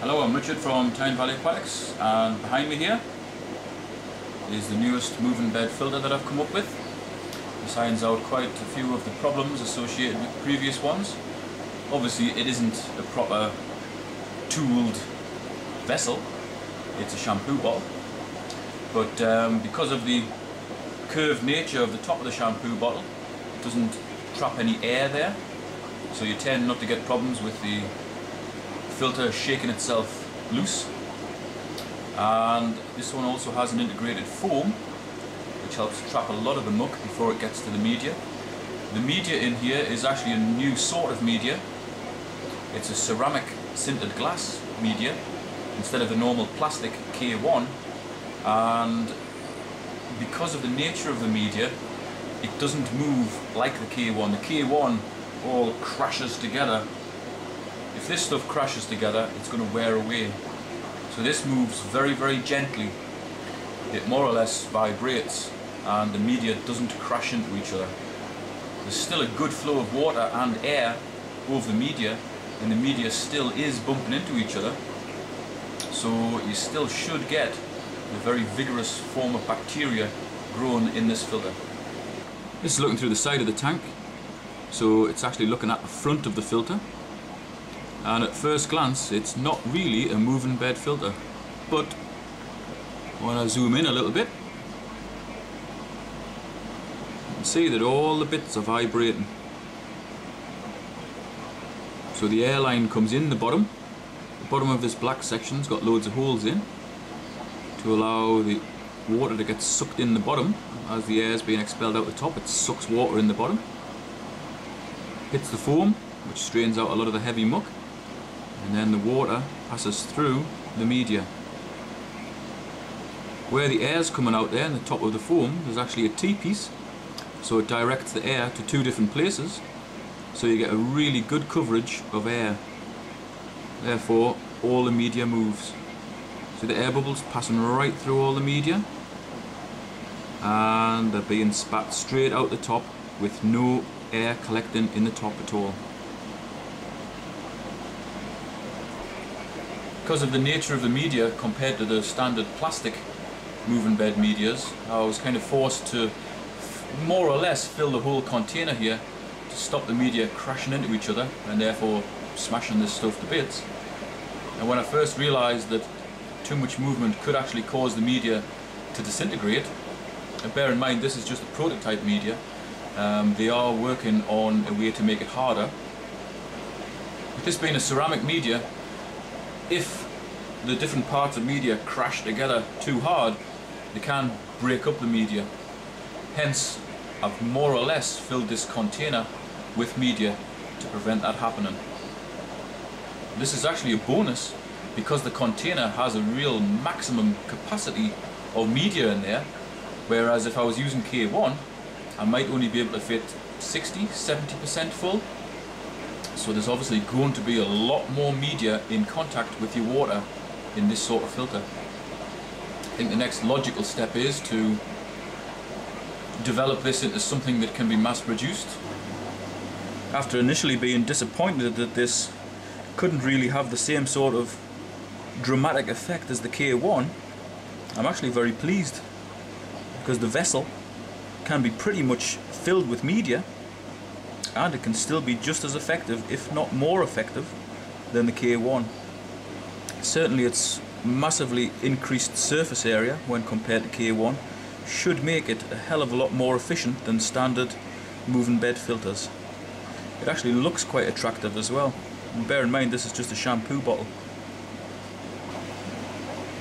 Hello, I'm Richard from Tyne Valley Aquatics and behind me here is the newest moving bed filter that I've come up with. It signs out quite a few of the problems associated with previous ones. Obviously it isn't a proper tooled vessel, it's a shampoo bottle. But um, because of the curved nature of the top of the shampoo bottle, it doesn't trap any air there. So you tend not to get problems with the filter shaking itself loose. And this one also has an integrated foam which helps trap a lot of the muck before it gets to the media. The media in here is actually a new sort of media. It's a ceramic sintered glass media instead of the normal plastic K1 and because of the nature of the media it doesn't move like the K1. The K1 all crashes together if this stuff crashes together, it's going to wear away. So this moves very, very gently. It more or less vibrates and the media doesn't crash into each other. There's still a good flow of water and air over the media and the media still is bumping into each other. So you still should get the very vigorous form of bacteria grown in this filter. This is looking through the side of the tank. So it's actually looking at the front of the filter and at first glance it's not really a moving bed filter. But when I zoom in a little bit you can see that all the bits are vibrating. So the airline comes in the bottom. The bottom of this black section's got loads of holes in to allow the water to get sucked in the bottom. As the air is being expelled out the top it sucks water in the bottom. Hits the foam which strains out a lot of the heavy muck and then the water passes through the media. Where the air is coming out there in the top of the foam, there's actually a T-piece, so it directs the air to two different places, so you get a really good coverage of air. Therefore, all the media moves. So the air bubbles passing right through all the media, and they're being spat straight out the top with no air collecting in the top at all. Because of the nature of the media compared to the standard plastic moving bed medias, I was kind of forced to more or less fill the whole container here to stop the media crashing into each other and therefore smashing this stuff to bits. And when I first realized that too much movement could actually cause the media to disintegrate, and bear in mind this is just a prototype media, um, they are working on a way to make it harder. With this being a ceramic media, if the different parts of media crash together too hard, they can break up the media. Hence, I've more or less filled this container with media to prevent that happening. This is actually a bonus because the container has a real maximum capacity of media in there, whereas if I was using K1, I might only be able to fit 60, 70% full. So there's obviously going to be a lot more media in contact with your water in this sort of filter. I think the next logical step is to develop this into something that can be mass produced. After initially being disappointed that this couldn't really have the same sort of dramatic effect as the K1, I'm actually very pleased because the vessel can be pretty much filled with media and it can still be just as effective, if not more effective, than the K1. Certainly its massively increased surface area when compared to K1 should make it a hell of a lot more efficient than standard moving bed filters. It actually looks quite attractive as well. Bear in mind this is just a shampoo bottle.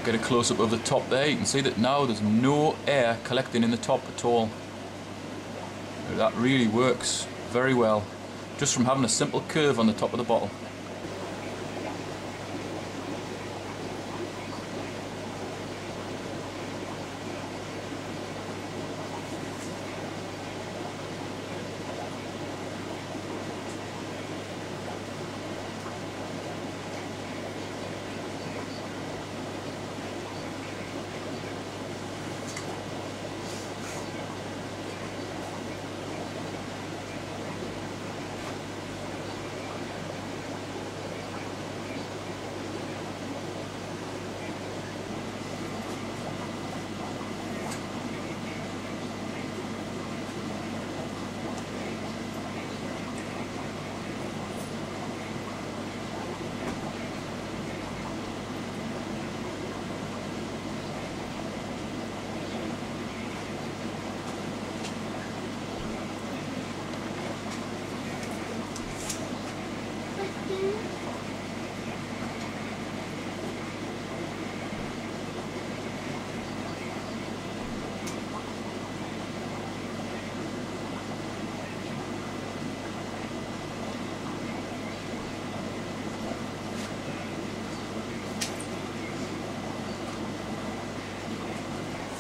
Get a close-up of the top there, you can see that now there's no air collecting in the top at all. That really works very well, just from having a simple curve on the top of the bottle.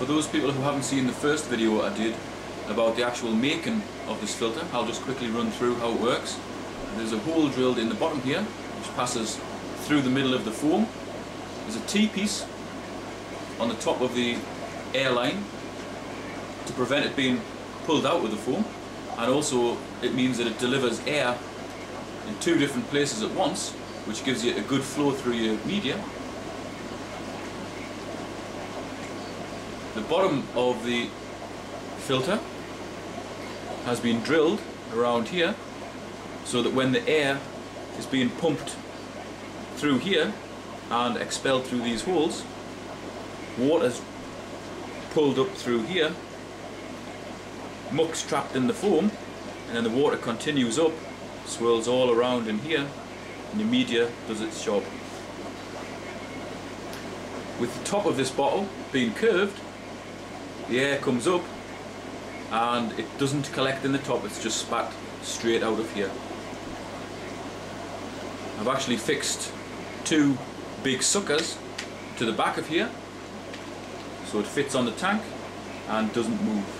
Those people who haven't seen the first video I did about the actual making of this filter, I'll just quickly run through how it works. There's a hole drilled in the bottom here, which passes through the middle of the foam. There's a T-piece on the top of the air line to prevent it being pulled out with the foam and also it means that it delivers air in two different places at once which gives you a good flow through your media. The bottom of the filter has been drilled around here so that when the air is being pumped through here and expelled through these holes, water's pulled up through here, muck's trapped in the foam, and then the water continues up, swirls all around in here, and the media does its job. With the top of this bottle being curved, the air comes up and it doesn't collect in the top, it's just spat straight out of here. I've actually fixed two big suckers to the back of here so it fits on the tank and doesn't move.